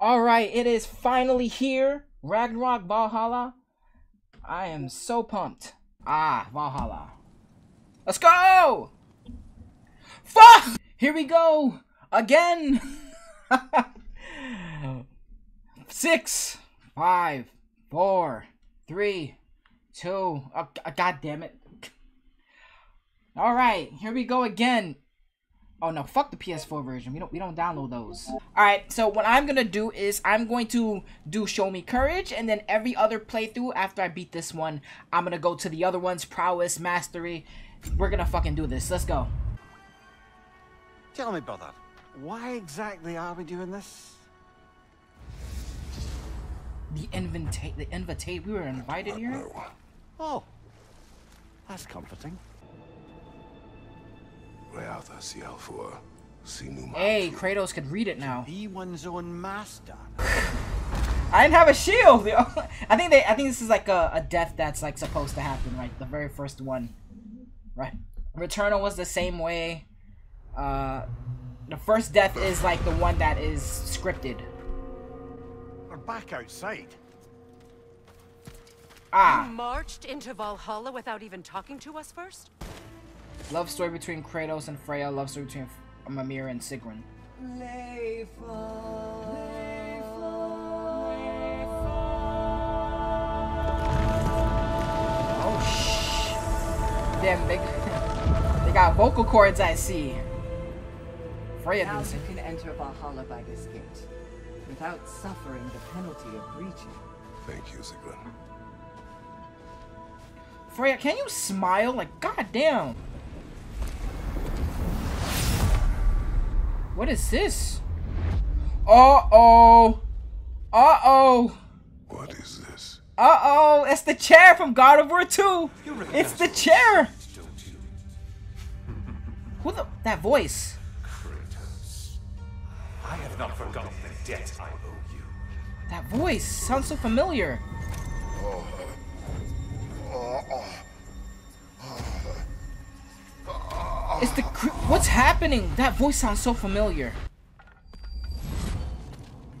Alright, it is finally here. Ragnarok Valhalla. I am so pumped. Ah, Valhalla. Let's go! Fuck! Here we go! Again! Six, five, four, three, two. Oh, God damn it. Alright, here we go again. Oh no, fuck the PS4 version. We don't we don't download those. Alright, so what I'm gonna do is I'm going to do Show Me Courage, and then every other playthrough after I beat this one, I'm gonna go to the other ones, Prowess, Mastery. We're gonna fucking do this. Let's go. Tell me, brother, why exactly are we doing this? The invita the invitate we were invited uh, here? Oh, that's comforting. Hey, Kratos could read it now. Be one's own master. I didn't have a shield. I think they. I think this is like a, a death that's like supposed to happen, right? The very first one, right? Returnal was the same way. Uh, the first death is like the one that is scripted. We're back outside. Ah. You marched into Valhalla without even talking to us first? Love story between Kratos and Freya. Love story between Mimir and Sigrun. Oh shh. Damn, they, they got vocal cords I see. Freya Now you can enter Valhalla by this gate, without suffering the penalty of breaching. Thank you, Sigrun. Freya, can you smile? Like, goddamn. What is this? Uh-oh. Uh-oh. What is this? Uh-oh. It's the chair from God of War 2. It's the chair. Who the... That voice. Kratos. I have not forgotten the debt I owe you. That voice sounds so familiar. Uh-huh. Uh-uh. It's the... cr- What's happening? That voice sounds so familiar.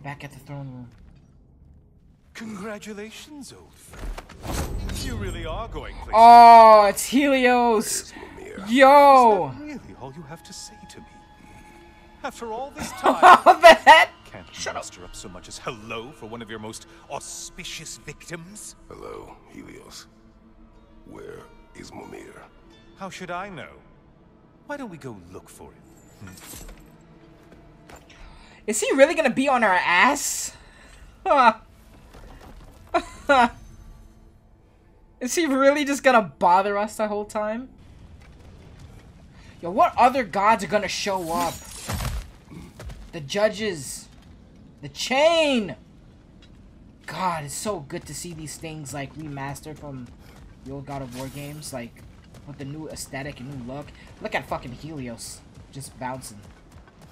Back at the throne room. Congratulations, old friend. You really are going places. Oh, it's Helios. Yo. Is that really all you have to say to me? After all this time, What the heck? can't you muster up so much as hello for one of your most auspicious victims? Hello, Helios. Where is Mimir? How should I know? Why don't we go look for him? Hmm. Is he really gonna be on our ass? Is he really just gonna bother us the whole time? Yo, what other gods are gonna show up? The judges. The chain. God, it's so good to see these things like remastered from the old God of War games, like with the new aesthetic and new look. Look at fucking Helios just bouncing.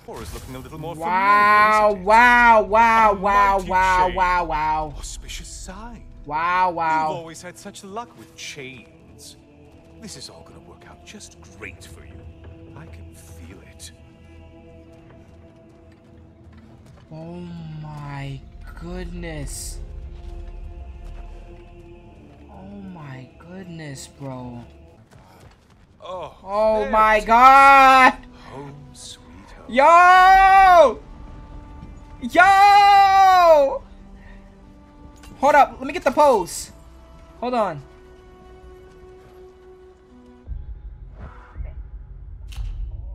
Or is looking a little more Wow, familiar, wow, wow, wow, wow, wow, wow. Auspicious sign. Wow, wow. You've always had such luck with chains. This is all gonna work out just great for you. I can feel it. Oh my goodness. Oh my goodness, bro. Oh, Oh my god! Home sweet home. Yo! Yo! Hold up, let me get the pose. Hold on.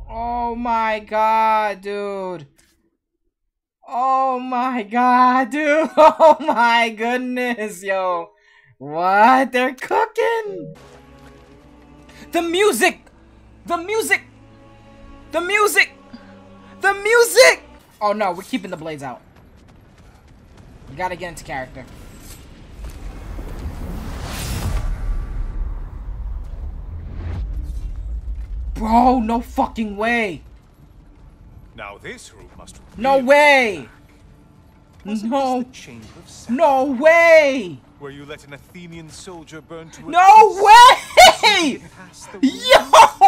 Oh my god, dude. Oh my god, dude. Oh my goodness, yo. What? They're cooking. The music. The music. The music. The music. Oh no, we're keeping the blades out. We gotta get into character. Bro, no fucking way. Now this room must No way. No. this the chamber of No way. where you let an Athenian soldier burn to a No way. Yo!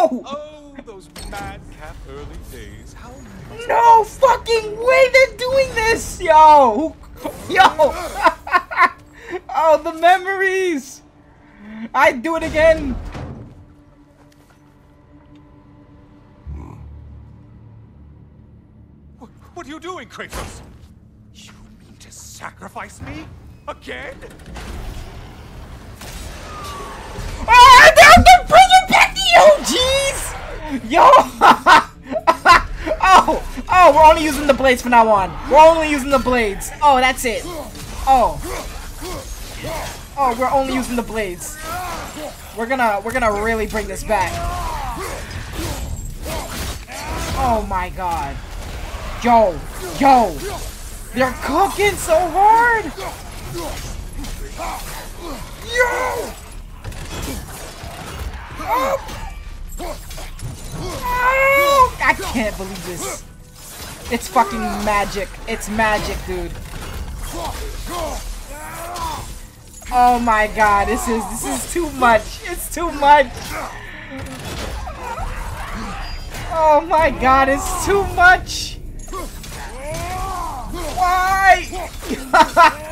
Oh, those madcap early days. How No fucking way they're doing this! Yo! Yo! oh, the memories! I'd do it again! What, what are you doing, Kratos? You mean to sacrifice me? Again? We're only using the blades from now on. We're only using the blades. Oh, that's it. Oh. Oh, we're only using the blades. We're gonna, we're gonna really bring this back. Oh my god. Yo! Yo! They're cooking so hard! Yo! Oh, I can't believe this. It's fucking magic. It's magic, dude. Oh my god, this is this is too much. It's too much. Oh my god, it's too much. Why?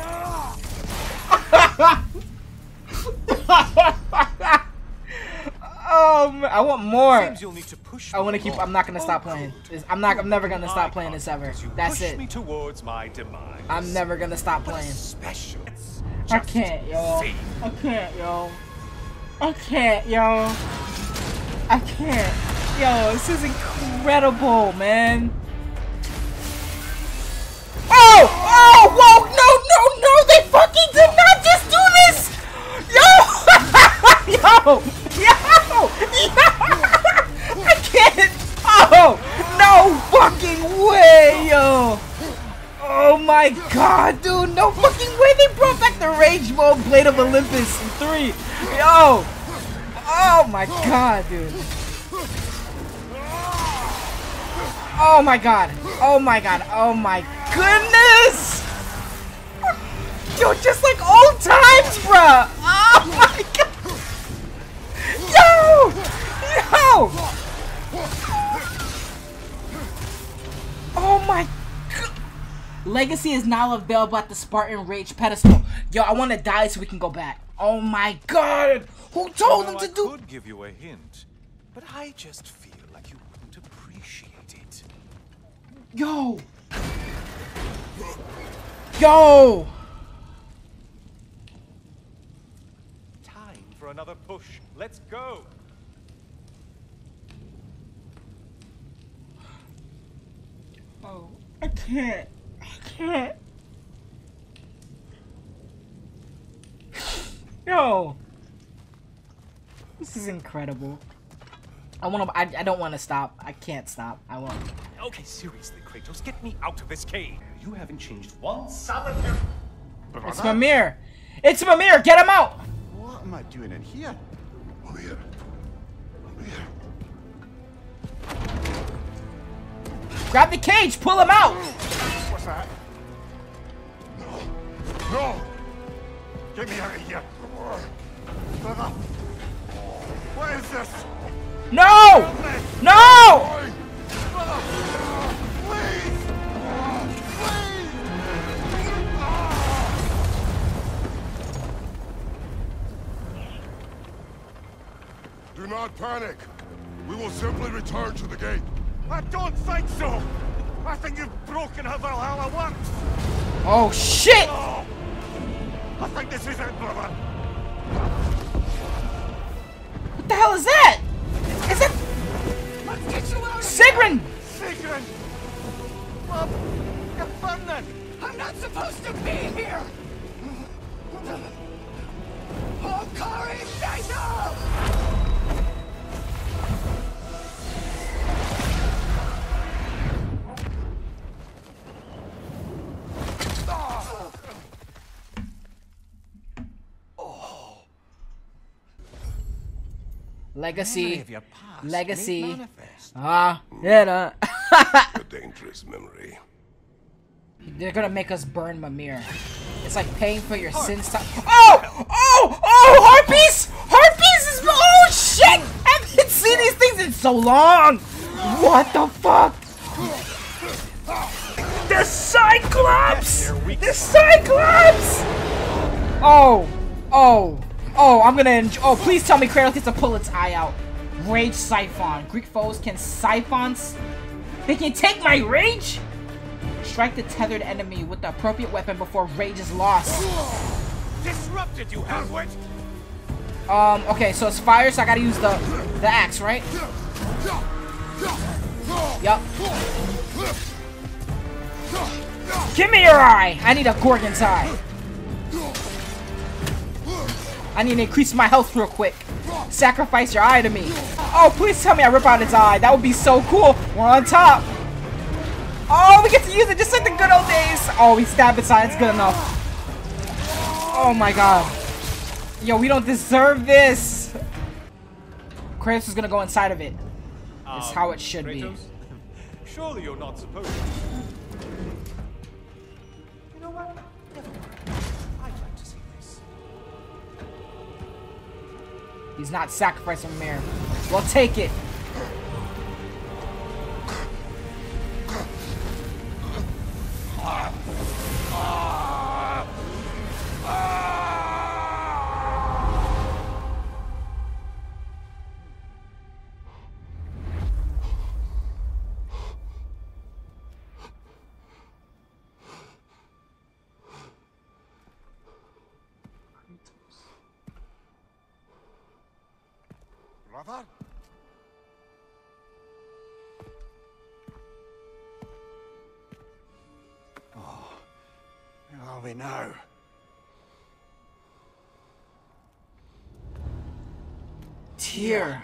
man, I want more. Seems you'll need to push I want to keep. I'm not gonna stop playing. This- I'm not. I'm never gonna stop playing this ever. That's it. me towards my demise. I'm never gonna stop playing. special. I can't, yo. I can't, yo. I can't, yo. I can't. Yo, this is incredible, man. Oh! Oh! Whoa! No! No! No! They fucking did not just do this! Yo! Yo! Yo! I can't! Oh! No fucking way, yo! Oh my god, dude! No fucking way they brought back the Rage Mode Blade of Olympus in 3! Yo! Oh my god, dude! Oh my god! Oh my god! Oh my goodness! Yo, just like old times, bruh! Oh Yo! Oh my god! Legacy is now available at the Spartan Rage pedestal. Yo, I want to die so we can go back. Oh my god! Who told them Now, to I do? could give you a hint, but I just feel like you wouldn't appreciate it. Yo! Yo! Time for another push. Let's go. Oh, I can't. I can't. Yo! This is incredible. I want to. I, I don't want to stop. I can't stop. I won't. Okay, seriously, Kratos, get me out of this cave. You haven't changed one solitary. It's Mimir. It's Mimir. Get him out. What am I doing in here? Mimir. Mimir. Grab the cage. Pull him out. What's that? No! No! Get me out of here! I don't think so! I think you've broken how Valhalla works! Oh shit! Oh! I think this is it, brother! What the hell is that? Is that Let's get you out of Sigrun? Sigrun! Mom, you're burning! I'm not supposed to be here! Oh, Kari, Jacob! Legacy. of your past Legacy. made manifest. Ah, yeah. nah. A dangerous memory. They're gonna make us burn Mimir. It's like paying for your sins. To- oh! Oh! Oh! Harpies! Harpies is. Oh shit! I haven't seen these things in so long? What the fuck? The Cyclops! The Cyclops! Oh, oh, oh, I'm gonna enjoy. Oh, please tell me Kratos gets to pull its eye out. Rage Siphon. Greek foes can siphons. They can take my rage? Strike the tethered enemy with the appropriate weapon before rage is lost. Disrupted, you halfwit! Um, okay, so it's fire, so I gotta use the the axe, right? Yup. Give me your eye! I need a Gorgon's eye. I need to increase my health real quick. Sacrifice your eye to me. Oh, please tell me I rip out its eye. That would be so cool. We're on top. Oh, we get to use it just like the good old days. Oh, we stab its eye. It's good enough. Oh my god. Yo, we don't deserve this. Kratos is gonna go inside of it. It's um, how it should be. Surely you're not supposed to. He's not sacrificing Mir. Well, take it. Brother? Where are we now? Týr.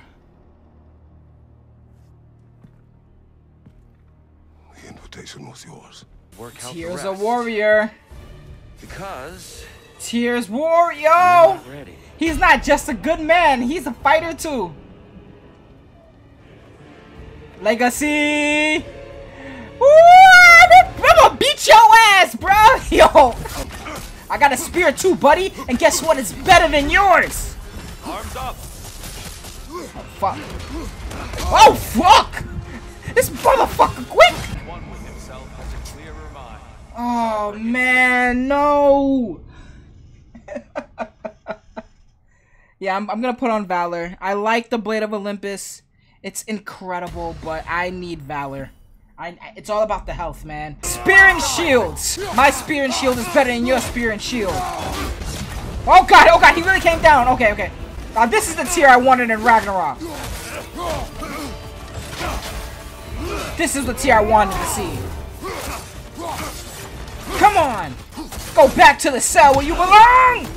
The invitation was yours. Work out the Týr's a warrior. Because Týr's war, you're yo! not ready. He's not just a good man, he's a fighter too. Legacy! Woo! I'm gonna beat your ass, bro! Yo! I got a spear too, buddy, and guess what? It's better than yours! Arms up! Oh, Fuck. Oh, fuck! This motherfucker quick! One with himself has a clearer mind. Oh, man, no! yeah, I'm, I'm gonna put on Valor. I like the Blade of Olympus. It's incredible, but I need Valor. I, it's all about the health, man. Spear and shields! My spear and shield is better than your spear and shield. Oh god, oh god, he really came down. Okay, okay. Now this is the Týr I wanted in Ragnarok. This is the Týr I wanted to see. Come on! Go back to the cell where you belong!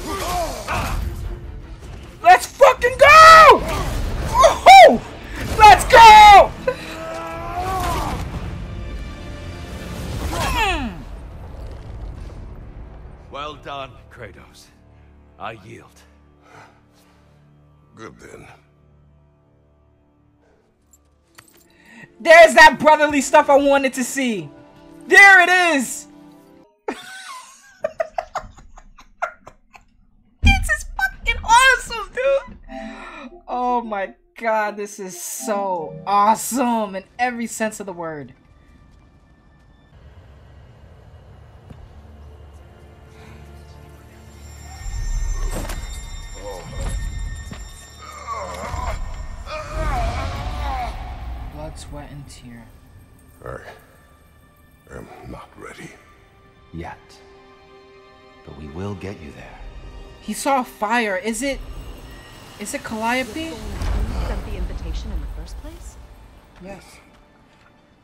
Let's fucking go! Woohoo! Let's go! Well done, Kratos. I yield. Good then. There's that brotherly stuff I wanted to see. There it is. this is fucking awesome, dude. Oh my god, this is so awesome in every sense of the word. Blood, sweat, and tear. I am not ready. Yet. But we will get you there. He saw fire. Is it? Is it Calliope? Who sent the invitation in the first place? Yes.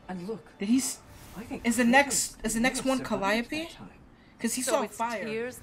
And look, Did he? s- I think Is the next- is the next one Calliope? Cause he so saw it's fire. tears